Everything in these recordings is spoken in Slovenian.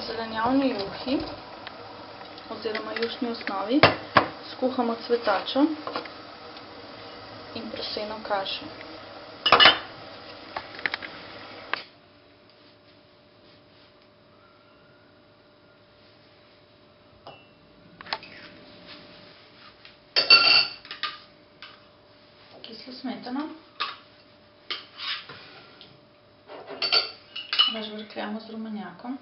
zelenjavni juhi oziroma jušni osnovi skuhamo cvetačo in proseno kašo. Kislo smetano. Razžvrkljamo z rumenjakom.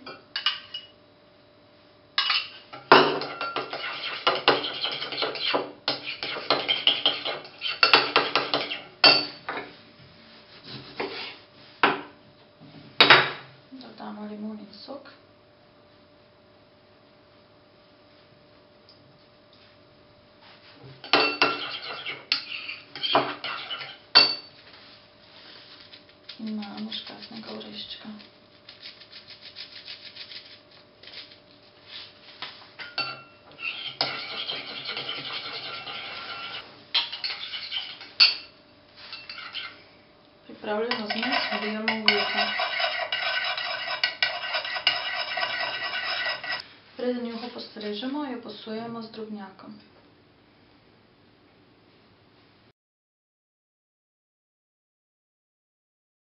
Dodamo limunin sok. I mamy szkawnego oreszczka. Приправлю на смесь, берем лука. При його пострижемо і посуємо з дробняком.